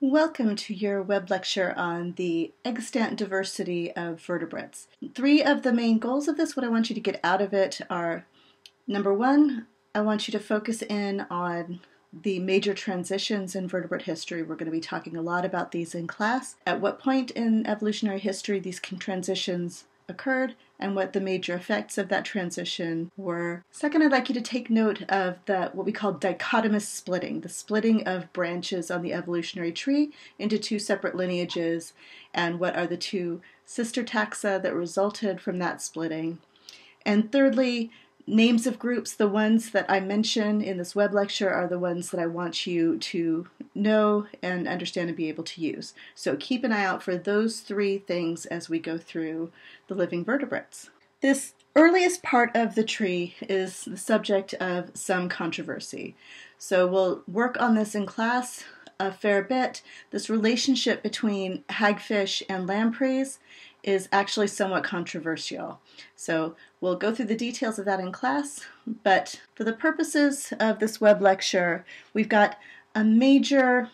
Welcome to your web lecture on the extant diversity of vertebrates. Three of the main goals of this, what I want you to get out of it are number one, I want you to focus in on the major transitions in vertebrate history. We're going to be talking a lot about these in class. At what point in evolutionary history these transitions occurred and what the major effects of that transition were. Second, I'd like you to take note of the what we call dichotomous splitting, the splitting of branches on the evolutionary tree into two separate lineages, and what are the two sister taxa that resulted from that splitting. And thirdly, names of groups, the ones that I mention in this web lecture are the ones that I want you to know and understand and be able to use. So keep an eye out for those three things as we go through the living vertebrates. This earliest part of the tree is the subject of some controversy. So we'll work on this in class a fair bit. This relationship between hagfish and lampreys is actually somewhat controversial. So we'll go through the details of that in class, but for the purposes of this web lecture, we've got a major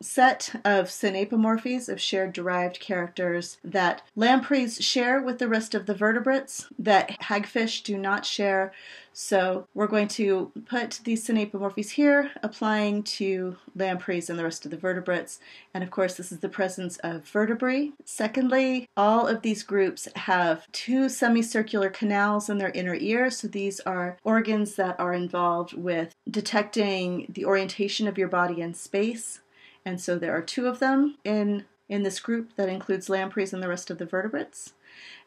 set of synapomorphies of shared derived characters that lampreys share with the rest of the vertebrates that hagfish do not share. So we're going to put these synapomorphies here, applying to lampreys and the rest of the vertebrates. And of course, this is the presence of vertebrae. Secondly, all of these groups have two semicircular canals in their inner ear. So these are organs that are involved with detecting the orientation of your body in space. And so there are two of them in, in this group that includes lampreys and the rest of the vertebrates.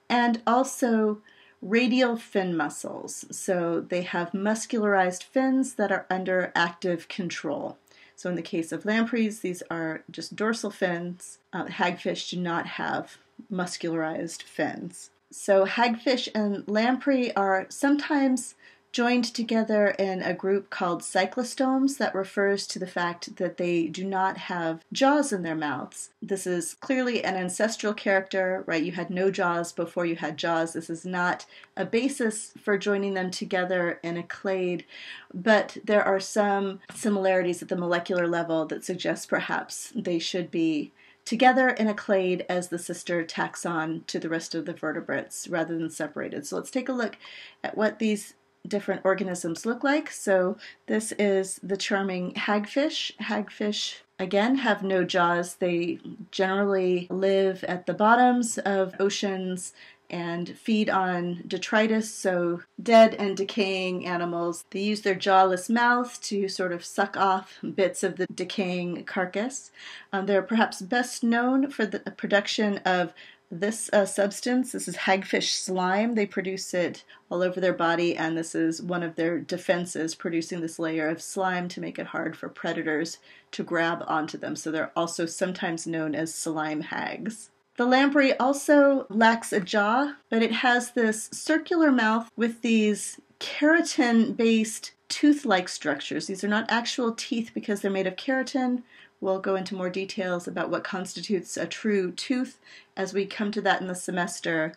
And also radial fin muscles. So they have muscularized fins that are under active control. So in the case of lampreys, these are just dorsal fins. Uh, hagfish do not have muscularized fins. So hagfish and lamprey are sometimes joined together in a group called cyclostomes that refers to the fact that they do not have jaws in their mouths. This is clearly an ancestral character, right? You had no jaws before you had jaws. This is not a basis for joining them together in a clade, but there are some similarities at the molecular level that suggest perhaps they should be together in a clade as the sister taxon to the rest of the vertebrates rather than separated. So let's take a look at what these different organisms look like. So this is the charming hagfish. Hagfish again have no jaws. They generally live at the bottoms of oceans and feed on detritus, so dead and decaying animals. They use their jawless mouth to sort of suck off bits of the decaying carcass. Um, they're perhaps best known for the production of this uh, substance, this is hagfish slime. They produce it all over their body, and this is one of their defenses, producing this layer of slime to make it hard for predators to grab onto them. So they're also sometimes known as slime hags. The lamprey also lacks a jaw, but it has this circular mouth with these keratin based tooth like structures. These are not actual teeth because they're made of keratin, We'll go into more details about what constitutes a true tooth as we come to that in the semester.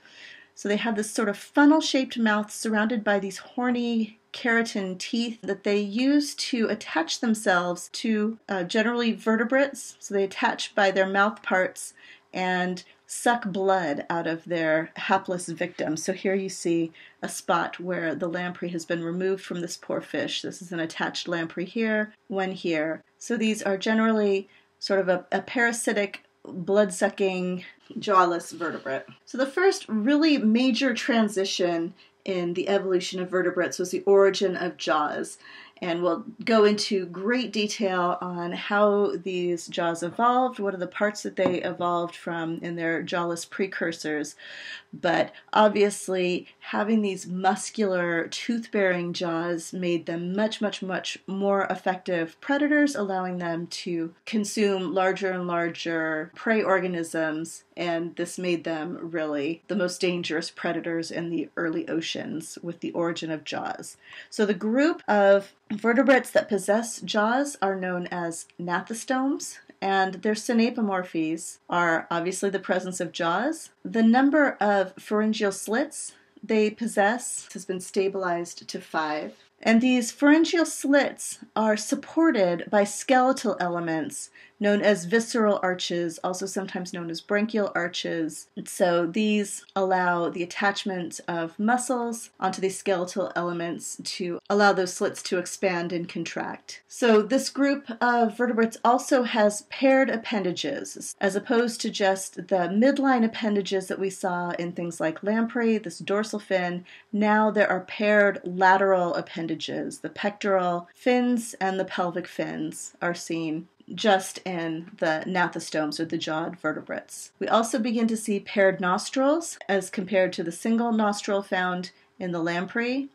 So they have this sort of funnel shaped mouth surrounded by these horny keratin teeth that they use to attach themselves to uh, generally vertebrates. So they attach by their mouth parts and suck blood out of their hapless victim. So here you see a spot where the lamprey has been removed from this poor fish. This is an attached lamprey here, one here. So these are generally sort of a, a parasitic, blood sucking, jawless vertebrate. So the first really major transition in the evolution of vertebrates was the origin of jaws and we'll go into great detail on how these jaws evolved, what are the parts that they evolved from in their jawless precursors. But obviously, having these muscular tooth bearing jaws made them much, much, much more effective predators, allowing them to consume larger and larger prey organisms. And this made them really the most dangerous predators in the early oceans with the origin of jaws. So, the group of vertebrates that possess jaws are known as gnathostomes and their synapomorphies are obviously the presence of jaws. The number of pharyngeal slits they possess has been stabilized to five. And these pharyngeal slits are supported by skeletal elements known as visceral arches, also sometimes known as branchial arches. So these allow the attachment of muscles onto the skeletal elements to allow those slits to expand and contract. So this group of vertebrates also has paired appendages, as opposed to just the midline appendages that we saw in things like lamprey, this dorsal fin. Now there are paired lateral appendages. The pectoral fins and the pelvic fins are seen just in the gnathostomes or the jawed vertebrates. We also begin to see paired nostrils as compared to the single nostril found in the lamprey.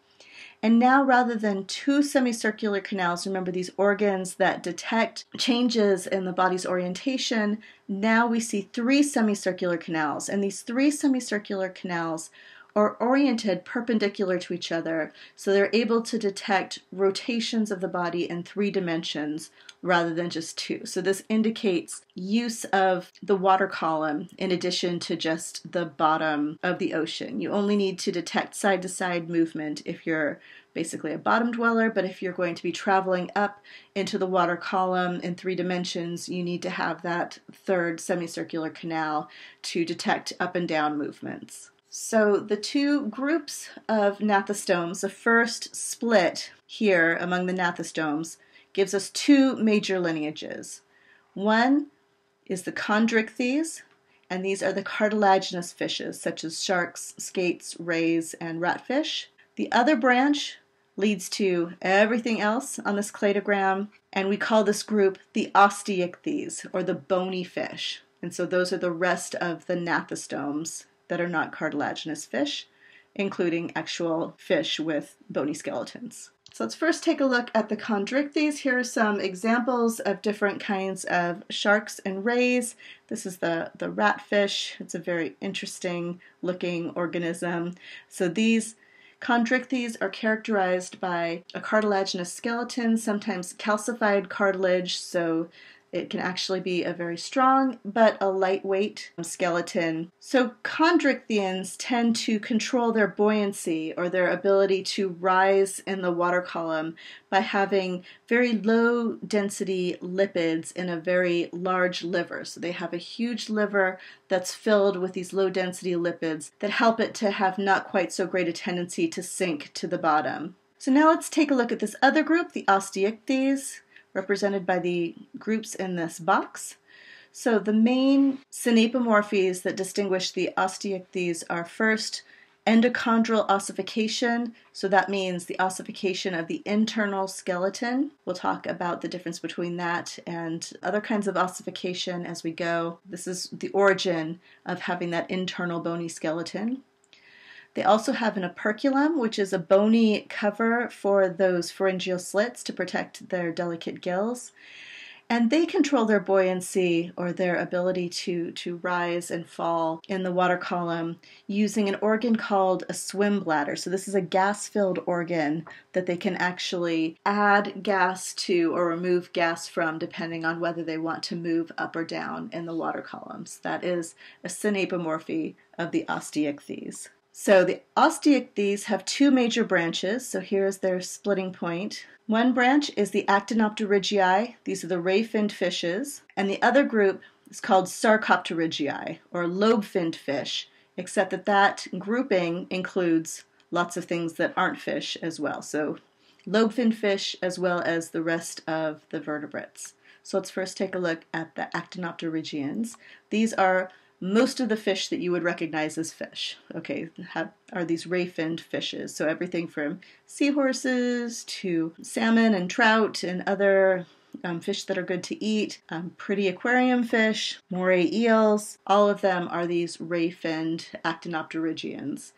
And now, rather than two semicircular canals, remember these organs that detect changes in the body's orientation, now we see three semicircular canals. And these three semicircular canals are oriented perpendicular to each other, so they're able to detect rotations of the body in three dimensions rather than just two. So this indicates use of the water column in addition to just the bottom of the ocean. You only need to detect side to side movement if you're basically a bottom dweller, but if you're going to be traveling up into the water column in three dimensions, you need to have that third semicircular canal to detect up and down movements. So the two groups of gnathostomes, the first split here among the gnathostomes, gives us two major lineages. One is the chondrichthyes, and these are the cartilaginous fishes, such as sharks, skates, rays, and ratfish. The other branch leads to everything else on this cladogram, and we call this group the osteichthyes, or the bony fish. And so those are the rest of the gnathostomes that are not cartilaginous fish, including actual fish with bony skeletons. So let's first take a look at the chondrichthyes. Here are some examples of different kinds of sharks and rays. This is the, the ratfish. It's a very interesting looking organism. So these chondrichthyes are characterized by a cartilaginous skeleton, sometimes calcified cartilage, so it can actually be a very strong but a lightweight skeleton. So, chondrichthyans tend to control their buoyancy or their ability to rise in the water column by having very low density lipids in a very large liver. So, they have a huge liver that's filled with these low density lipids that help it to have not quite so great a tendency to sink to the bottom. So, now let's take a look at this other group, the osteichthyes represented by the groups in this box. So the main synapomorphies that distinguish the osteichthyes are first endochondral ossification. So that means the ossification of the internal skeleton. We'll talk about the difference between that and other kinds of ossification as we go. This is the origin of having that internal bony skeleton. They also have an operculum, which is a bony cover for those pharyngeal slits to protect their delicate gills. And they control their buoyancy or their ability to, to rise and fall in the water column using an organ called a swim bladder. So, this is a gas filled organ that they can actually add gas to or remove gas from depending on whether they want to move up or down in the water columns. That is a synapomorphy of the osteichthyes. So the osteichthyes have two major branches. So here's their splitting point. One branch is the Actinopterygii. These are the ray-finned fishes. And the other group is called Sarcopterygii, or lobe-finned fish, except that that grouping includes lots of things that aren't fish as well. So lobe-finned fish as well as the rest of the vertebrates. So let's first take a look at the Actinopterygians. These are most of the fish that you would recognize as fish, okay, have, are these ray-finned fishes. So everything from seahorses to salmon and trout and other um, fish that are good to eat, um, pretty aquarium fish, moray eels, all of them are these ray-finned actinopterygians.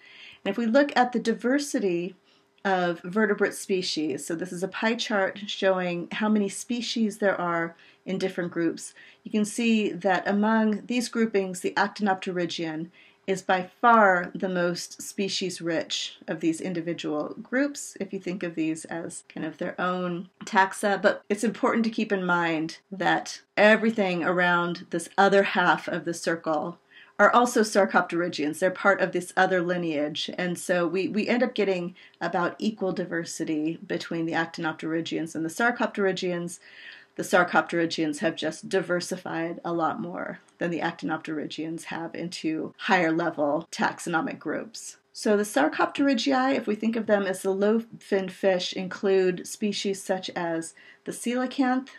And if we look at the diversity of vertebrate species, so this is a pie chart showing how many species there are in different groups, you can see that among these groupings, the Actinopterygian is by far the most species rich of these individual groups, if you think of these as kind of their own taxa. But it's important to keep in mind that everything around this other half of the circle are also Sarcopterygians. They're part of this other lineage. And so we, we end up getting about equal diversity between the Actinopterygians and the Sarcopterygians. the Sarcopterygians have just diversified a lot more than the Actinopterygians have into higher level taxonomic groups. So the Sarcopterygii, if we think of them as the lobe-finned fish, include species such as the coelacanth,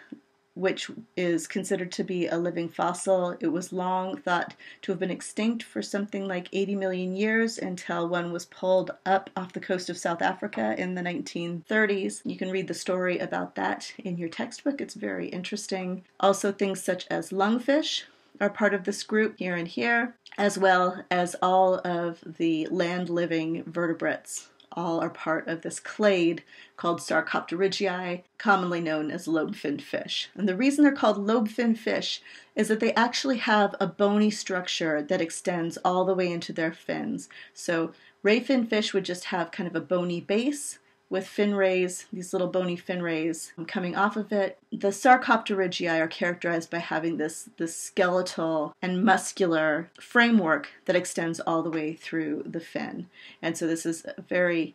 which is considered to be a living fossil. It was long thought to have been extinct for something like 80 million years until one was pulled up off the coast of South Africa in the 1930s. You can read the story about that in your textbook, it's very interesting. Also, things such as lungfish, are part of this group here and here, as well as all of the land living vertebrates all are part of this clade called Sarcopterygii, commonly known as lobe-finned fish. And the reason they're called lobe-finned fish is that they actually have a bony structure that extends all the way into their fins. So ray fin fish would just have kind of a bony base with fin rays, these little bony fin rays um, coming off of it. The Sarcopterygii are characterized by having this, this skeletal and muscular framework that extends all the way through the fin. And so this is a very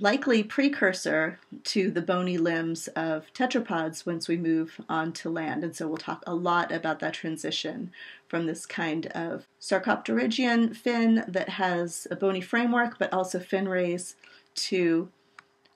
likely precursor to the bony limbs of tetrapods once we move on to land. And so we'll talk a lot about that transition from this kind of Sarcopterygian fin that has a bony framework but also fin rays to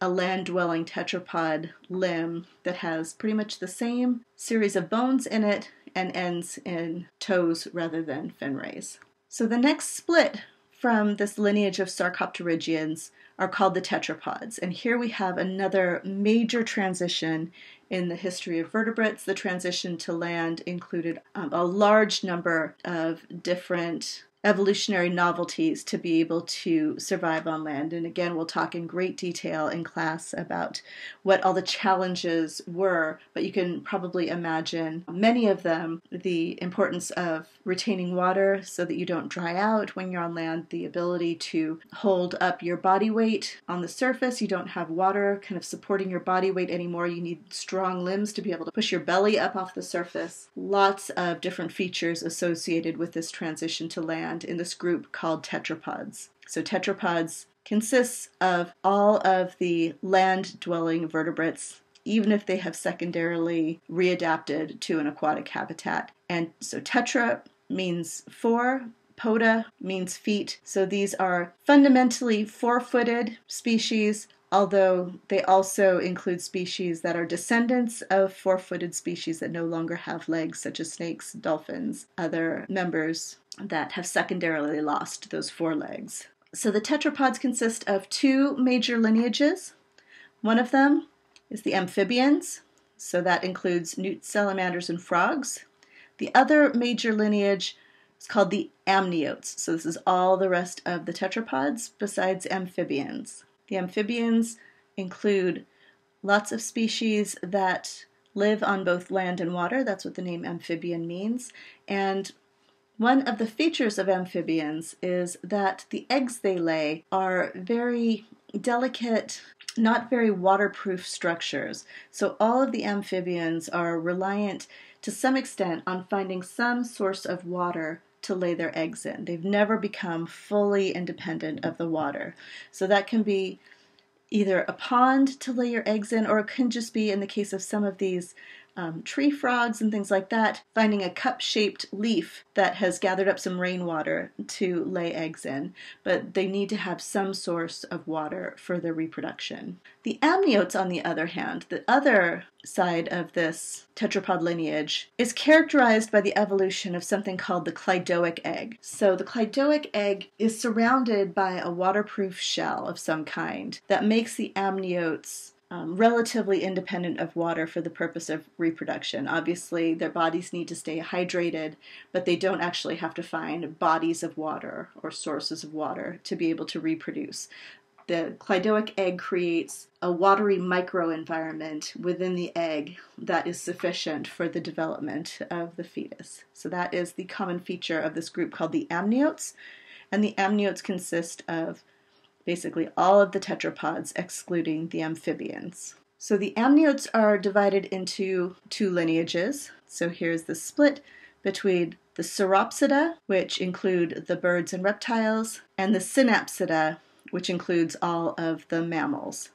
a land dwelling tetrapod limb that has pretty much the same series of bones in it and ends in toes rather than fin rays. So the next split from this lineage of Sarcopterygians are called the tetrapods. And here we have another major transition in the history of vertebrates. The transition to land included um, a large number of different evolutionary novelties to be able to survive on land. And again, we'll talk in great detail in class about what all the challenges were, but you can probably imagine many of them the importance of retaining water so that you don't dry out when you're on land, the ability to hold up your body weight on the surface. You don't have water kind of supporting your body weight anymore. You need strong limbs to be able to push your belly up off the surface. Lots of different features associated with this transition to land in this group called tetrapods. So, tetrapods consists of all of the land dwelling vertebrates, even if they have secondarily readapted to an aquatic habitat. And so, tetra means four, poda means feet. So, these are fundamentally four footed species although they also include species that are descendants of four footed species that no longer have legs, such as snakes, dolphins, other members that have secondarily lost those four legs. So the tetrapods consist of two major lineages. One of them is the amphibians, so that includes newt salamanders and frogs. The other major lineage is called the amniotes, so this is all the rest of the tetrapods besides amphibians. The amphibians include lots of species that live on both land and water. That's what the name amphibian means. And one of the features of amphibians is that the eggs they lay are very delicate, not very waterproof structures. So all of the amphibians are reliant to some extent on finding some source of water to lay their eggs in. They've never become fully independent of the water. So that can be either a pond to lay your eggs in, or it can just be, in the case of some of these um, tree frogs and things like that, finding a cup shaped leaf that has gathered up some rainwater to lay eggs in, but they need to have some source of water for their reproduction. The amniotes, on the other hand, the other side of this tetrapod lineage, is characterized by the evolution of something called the cleidoic egg. So, the cleidoic egg is surrounded by a waterproof shell of some kind that makes the amniotes um, relatively independent of water for the purpose of reproduction. Obviously, their bodies need to stay hydrated, but they don't actually have to find bodies of water or sources of water to be able to reproduce. The cleidoic egg creates a watery microenvironment within the egg that is sufficient for the development of the fetus. So, that is the common feature of this group called the amniotes. And the amniotes consist of basically all of the tetrapods excluding the amphibians. So the amniotes are divided into two lineages. So here's the split between the Sauropsida, which include the birds and reptiles, and the Synapsida, which includes all of the mammals.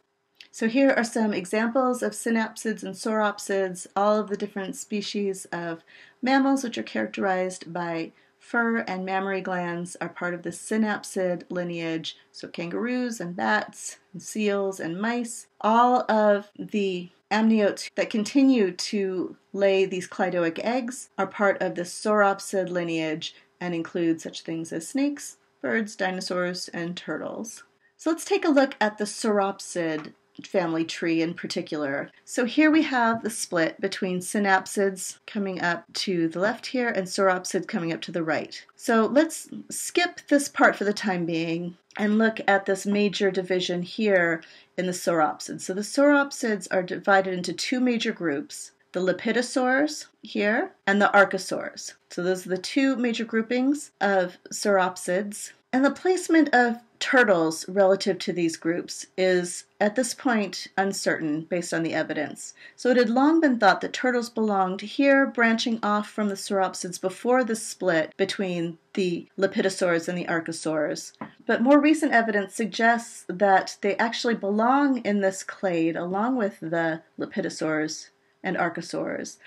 So here are some examples of synapsids and sauropsids, all of the different species of mammals which are characterized by fur and mammary glands are part of the synapsid lineage. So kangaroos and bats and seals and mice, all of the amniotes that continue to lay these cleidoic eggs are part of the sauropsid lineage and include such things as snakes, birds, dinosaurs, and turtles. So let's take a look at the sauropsid family tree in particular. So here we have the split between synapsids coming up to the left here and sauropsids coming up to the right. So let's skip this part for the time being and look at this major division here in the sauropsids. So the sauropsids are divided into two major groups the lepidosaurs here and the archosaurs. So those are the two major groupings of sauropsids. And the placement of turtles relative to these groups is at this point uncertain based on the evidence. So it had long been thought that turtles belonged here, branching off from the sauropsids before the split between the lepidosaurs and the archosaurs. But more recent evidence suggests that they actually belong in this clade along with the lepidosaurs and archosaurs.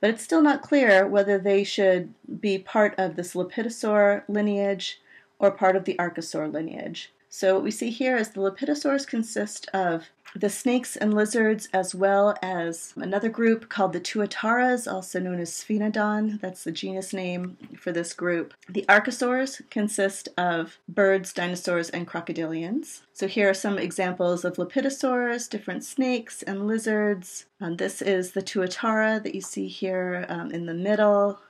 But it's still not clear whether they should be part of this lepidosaur lineage or part of the archosaur lineage. So what we see here is the lepidosaurs consist of the snakes and lizards, as well as another group called the tuataras, also known as Sphenodon. That's the genus name for this group. The archosaurs consist of birds, dinosaurs, and crocodilians. So here are some examples of lepidosaurs, different snakes and lizards. Um, this is the tuatara that you see here um, in the middle.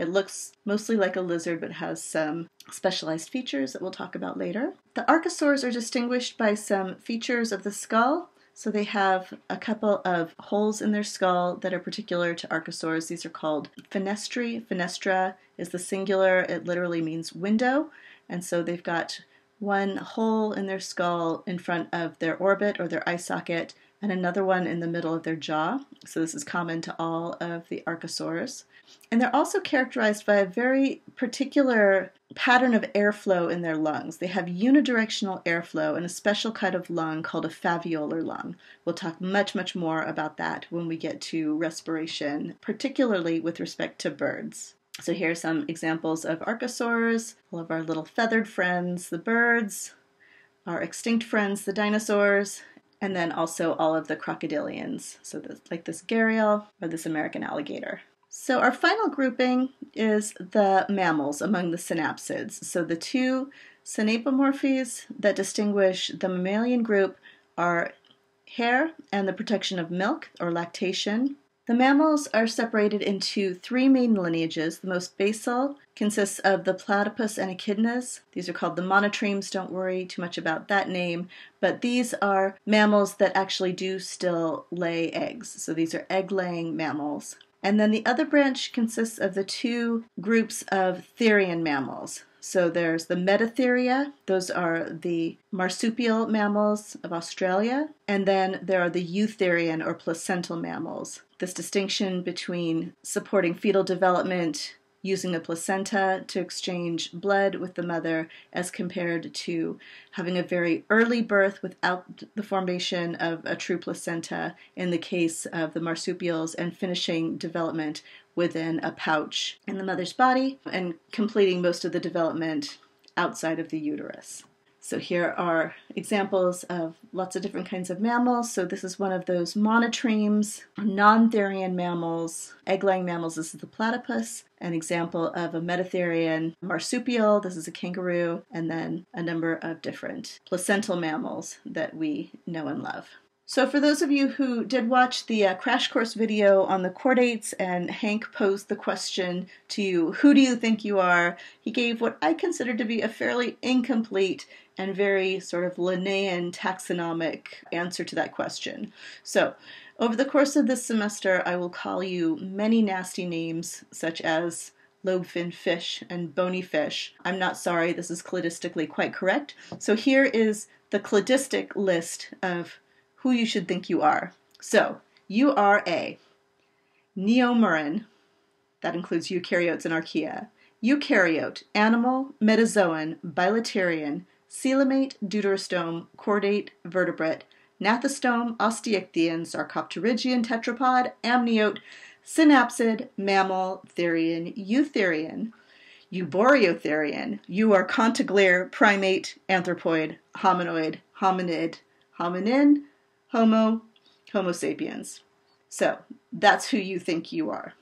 It looks mostly like a lizard but has some specialized features that we'll talk about later. The archosaurs are distinguished by some features of the skull. So they have a couple of holes in their skull that are particular to archosaurs. These are called fenestrae. Fenestra is the singular, it literally means window. And so they've got one hole in their skull in front of their orbit or their eye socket and another one in the middle of their jaw. So this is common to all of the archosaurs. And they're also characterized by a very particular pattern of airflow in their lungs. They have unidirectional airflow in a special kind of lung called a faveolar lung. We'll talk much, much more about that when we get to respiration, particularly with respect to birds. So here are some examples of archosaurs, all of our little feathered friends, the birds, our extinct friends, the dinosaurs, and then also all of the crocodilians. So this, like this gharial or this American alligator. So our final grouping is the mammals among the synapsids. So the two synapomorphies that distinguish the mammalian group are hair and the production of milk or lactation. The mammals are separated into three main lineages. The most basal consists of the platypus and echidnas. These are called the monotremes. Don't worry too much about that name. But these are mammals that actually do still lay eggs. So these are egg laying mammals. And then the other branch consists of the two groups of therian mammals. So there's the Metatheria, those are the marsupial mammals of Australia, and then there are the eutherian or placental mammals. This distinction between supporting fetal development using a placenta to exchange blood with the mother as compared to having a very early birth without the formation of a true placenta in the case of the marsupials and finishing development within a pouch in the mother's body and completing most of the development outside of the uterus. So here are examples of lots of different kinds of mammals. So this is one of those monotremes, non-therian mammals. Egg-laying mammals, this is the platypus. An example of a metatherian marsupial, this is a kangaroo, and then a number of different placental mammals that we know and love. So, for those of you who did watch the uh, crash course video on the chordates, and Hank posed the question to you, Who do you think you are? He gave what I consider to be a fairly incomplete and very sort of Linnaean taxonomic answer to that question. So, over the course of this semester, I will call you many nasty names, such as lobefin fish and bony fish. I'm not sorry, this is cladistically quite correct. So, here is the cladistic list of who you should think you are. So, you are a. Neomuran, that includes eukaryotes and archaea, eukaryote, animal, metazoan, bilaterian, coelomate, deuterostome, chordate, vertebrate, gnathostome, osteichthyon, sarcopterygian tetrapod, amniote, synapsid, mammal, therian, eutherian, euboreotherian, euarchontoglire, primate, anthropoid, hominoid, hominid, hominin, homo, homo sapiens. So that's who you think you are.